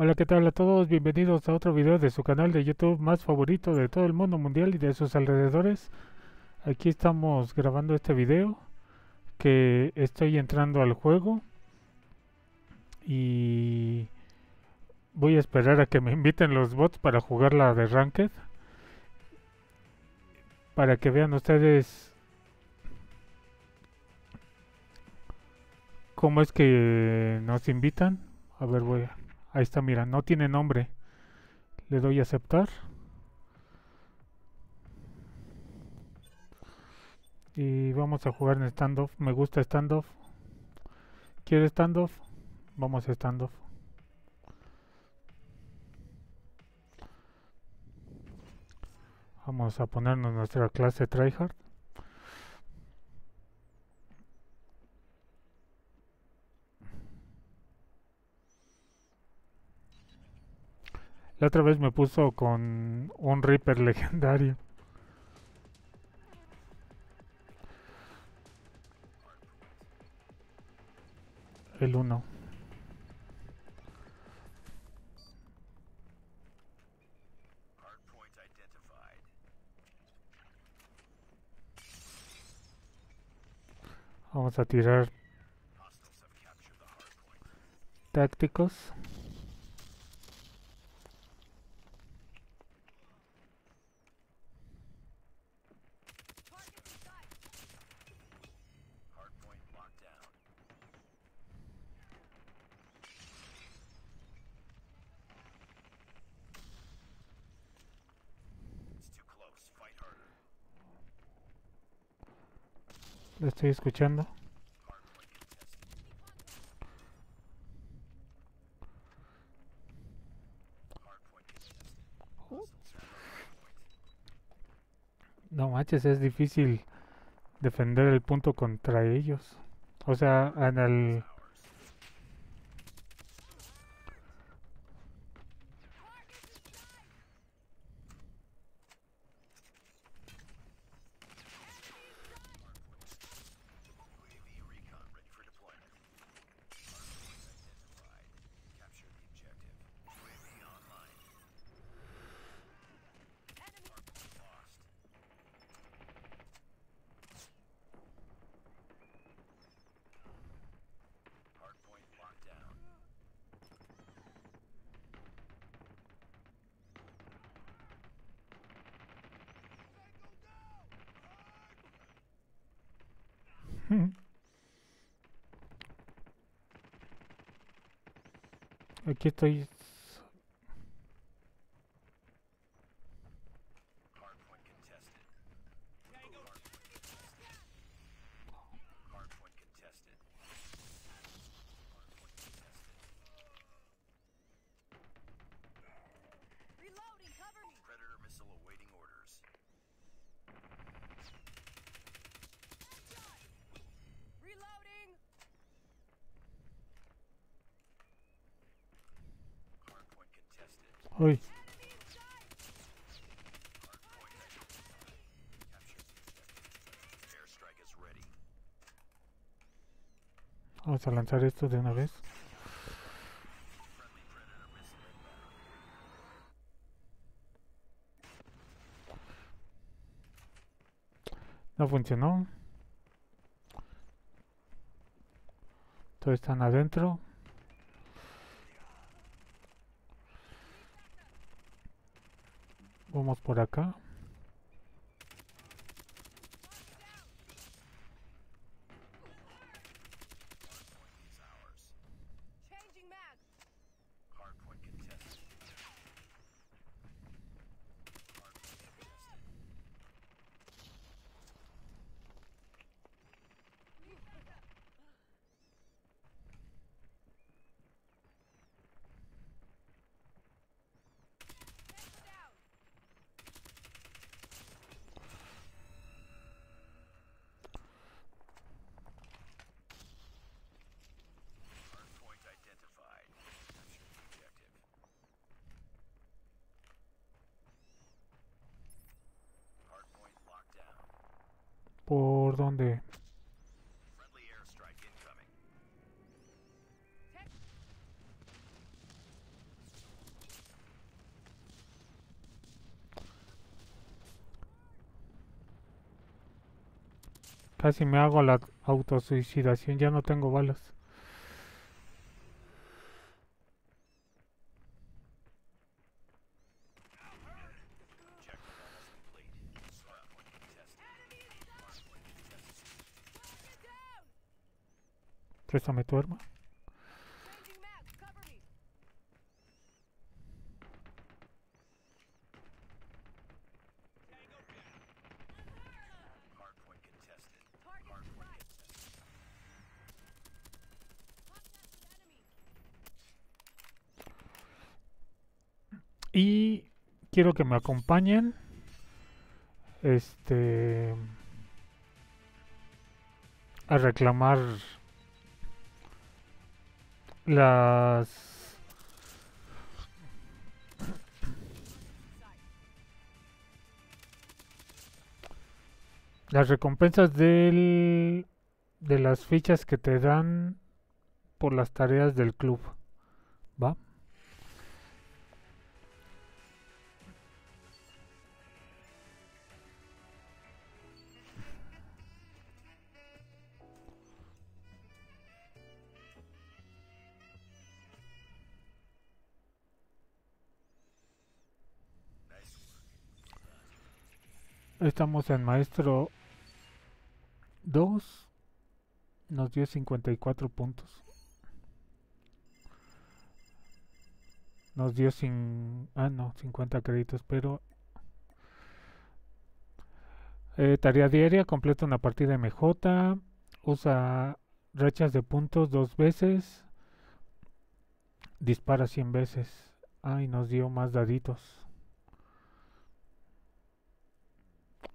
Hola, ¿qué tal a todos? Bienvenidos a otro video de su canal de YouTube más favorito de todo el mundo mundial y de sus alrededores. Aquí estamos grabando este video que estoy entrando al juego y voy a esperar a que me inviten los bots para jugar la de Ranked para que vean ustedes cómo es que nos invitan. A ver, voy a... Ahí está, mira, no tiene nombre. Le doy a aceptar. Y vamos a jugar en standoff. Me gusta standoff. ¿Quiere standoff? Vamos a standoff. Vamos a ponernos nuestra clase tryhard. La otra vez me puso con un Reaper legendario. El 1. Hardpoint identified. Vamos a tirar tácticos. Estoy escuchando. No manches, es difícil defender el punto contra ellos. O sea, en el... Hmm. Hardpoint contested. Reloading, cover me! Predator missile awaiting orders. Ready. vamos a lanzar esto de una vez. No funcionó. Están adentro. Vamos por acá. dónde. Casi me hago la autosuicidación, ya no tengo balas. Contested. Contacted enemy! Y quiero que me acompañen. Este. A reclamar las las recompensas del de las fichas que te dan por las tareas del club. ¿Va? Estamos en maestro 2. Nos dio 54 puntos. Nos dio sin... Ah, no, 50 créditos, pero... Eh, tarea diaria, completa una partida MJ. Usa rachas de puntos dos veces. Dispara 100 veces. Ah, nos dio más daditos.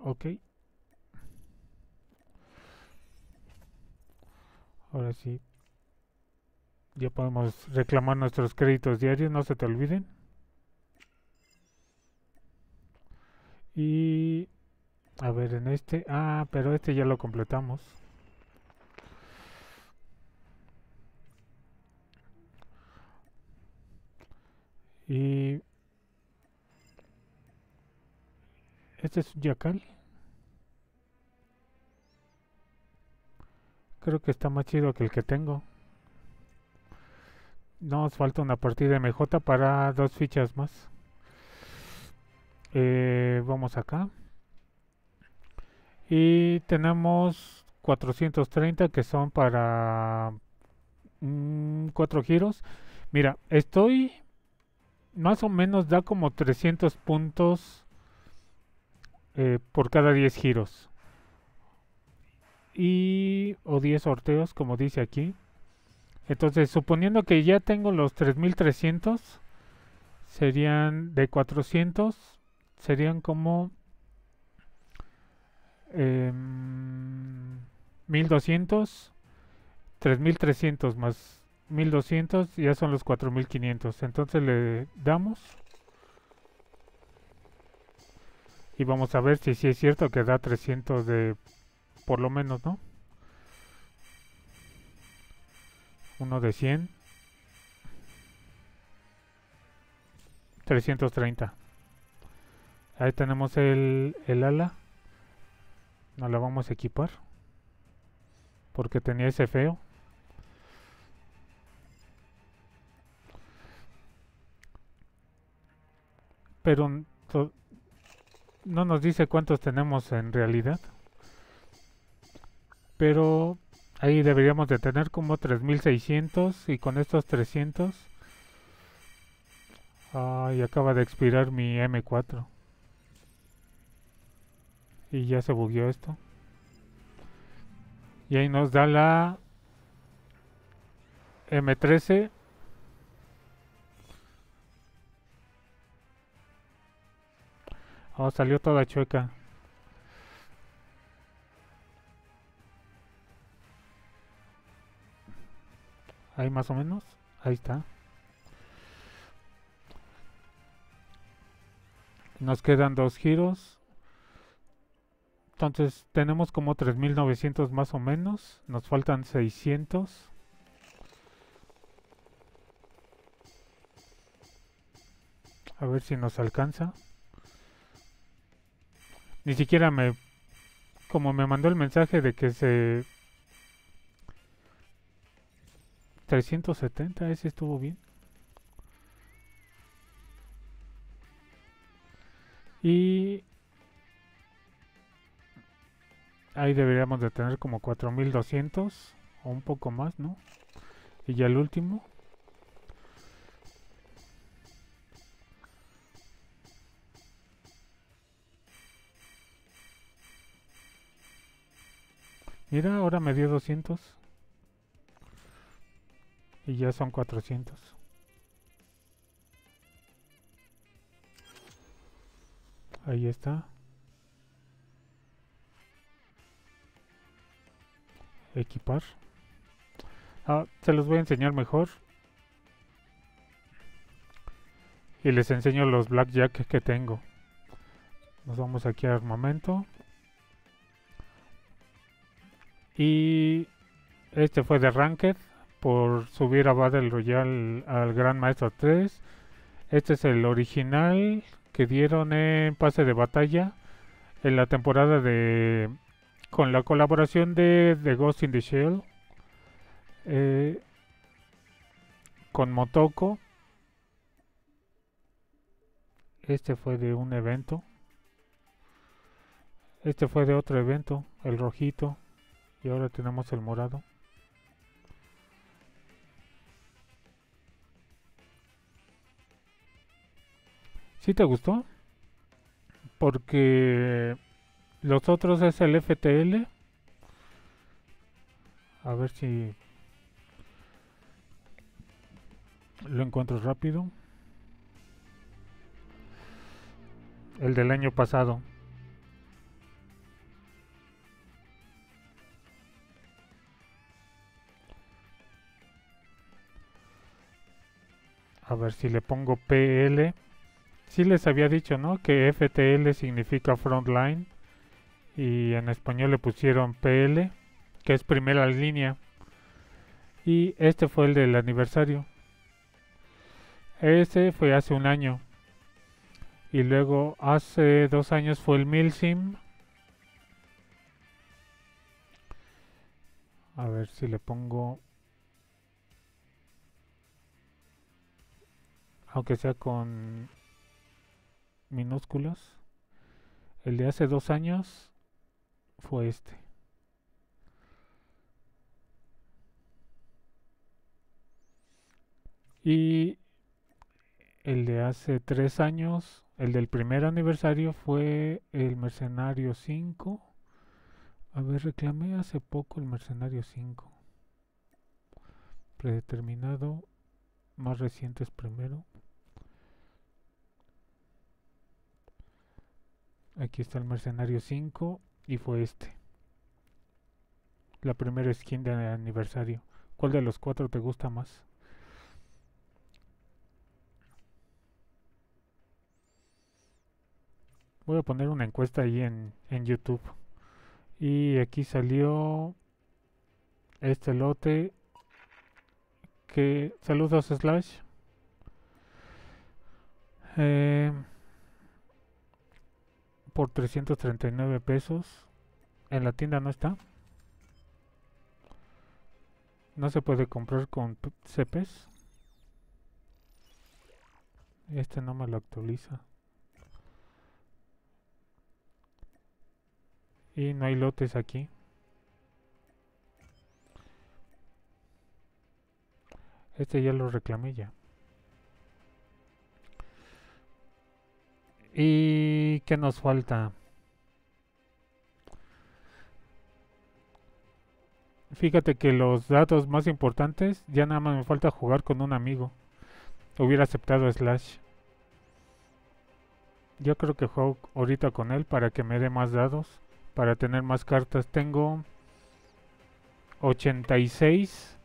Ok. Ahora sí. Ya podemos reclamar nuestros créditos diarios, no se te olviden. Y... A ver, en este... Ah, pero este ya lo completamos. Y... Este es un yacal. Creo que está más chido que el que tengo. Nos falta una partida MJ para dos fichas más. Eh, vamos acá. Y tenemos 430 que son para mm, cuatro giros. Mira, estoy más o menos da como 300 puntos eh, por cada 10 giros. Y o 10 sorteos, como dice aquí. Entonces, suponiendo que ya tengo los 3300, serían de 400, serían como em, 1200, 3300 más 1200, ya son los 4500. Entonces le damos. Y vamos a ver si es cierto que da 300 de por lo menos, ¿no? Uno de 100. 330. Ahí tenemos el, el ala. Nos la vamos a equipar. Porque tenía ese feo. Pero no nos dice cuántos tenemos en realidad. Pero ahí deberíamos de tener como 3600 y con estos 300 Ay, acaba de expirar mi M4 y ya se bugueó esto. Y ahí nos da la M13 Oh, salió toda chueca. Ahí más o menos. Ahí está. Nos quedan dos giros. Entonces tenemos como 3900 más o menos. Nos faltan 600. A ver si nos alcanza. Ni siquiera me como me mandó el mensaje de que se 370, ese estuvo bien. Y ahí deberíamos de tener como 4200 o un poco más, ¿no? Y ya el último. Mira, ahora me dio 200. Y ya son 400. Ahí está. Equipar. Ah, se los voy a enseñar mejor. Y les enseño los blackjack que tengo. Nos vamos aquí a armamento. Y este fue de Ranked por subir a Battle Royale al Gran Maestro 3. Este es el original que dieron en pase de batalla en la temporada de con la colaboración de The Ghost in the Shell eh, con Motoko. Este fue de un evento. Este fue de otro evento el rojito y ahora tenemos el morado ¿Sí te gustó? Porque los otros es el FTL. A ver si lo encuentro rápido. El del año pasado. A ver si le pongo PL. Sí les había dicho, ¿no? Que FTL significa frontline y en español le pusieron PL, que es primera línea. Y este fue el del aniversario. Ese fue hace un año. Y luego hace dos años fue el Milsim. A ver si le pongo... Aunque sea con minúsculas. El de hace dos años fue este. Y el de hace tres años, el del primer aniversario fue el Mercenario 5. A ver, reclamé hace poco el Mercenario 5. Predeterminado, más recientes primero. Aquí está el Mercenario 5 y fue este. La primera skin de aniversario. ¿Cuál de los cuatro te gusta más? Voy a poner una encuesta ahí en, en YouTube. Y aquí salió este lote que saludos slash eh, por 339 pesos. En la tienda no está. No se puede comprar con CPs este no me lo actualiza. Y no hay lotes aquí. Este ya lo reclamé ya ¿Y qué nos falta? Fíjate que los datos más importantes ya nada más me falta jugar con un amigo. Hubiera aceptado Slash. Yo creo que juego ahorita con él para que me dé más dados, para tener más cartas. Tengo 86.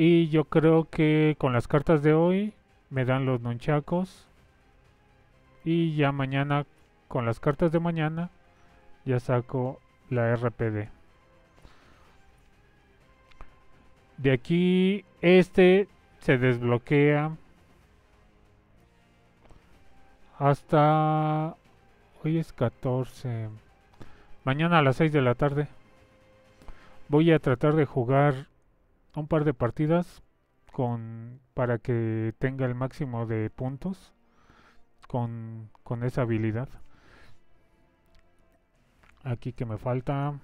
Y yo creo que con las cartas de hoy me dan los nunchacos. Y ya mañana, con las cartas de mañana, ya saco la RPD. De aquí, este se desbloquea Hasta... Hoy es 14. Mañana a las 6 de la tarde. Voy a tratar de jugar un par de partidas con para que tenga el máximo de puntos con, con esa habilidad. Aquí que me falta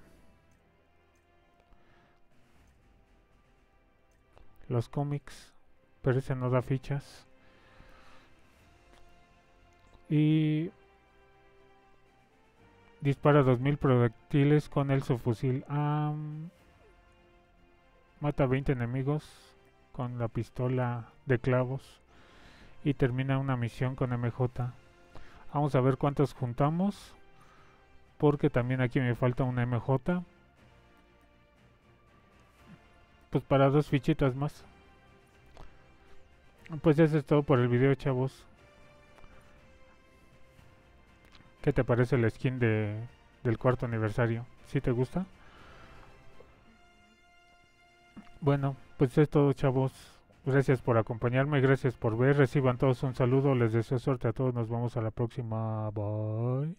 los cómics, pero ese no da fichas. Y dispara 2000 proyectiles con el subfusil. Am, mata 20 enemigos con la pistola de clavos y termina una misión con MJ. Vamos a ver cuántos juntamos porque también aquí me falta una MJ. Pues para dos fichitas más. Pues eso es todo por el video, chavos. ¿Qué te parece la skin de, del cuarto aniversario? ¿Sí te gusta? Bueno, pues es todo, chavos. Gracias por acompañarme, gracias por ver. Reciban todos un saludo. Les deseo suerte a todos. Nos vemos a la próxima. Bye.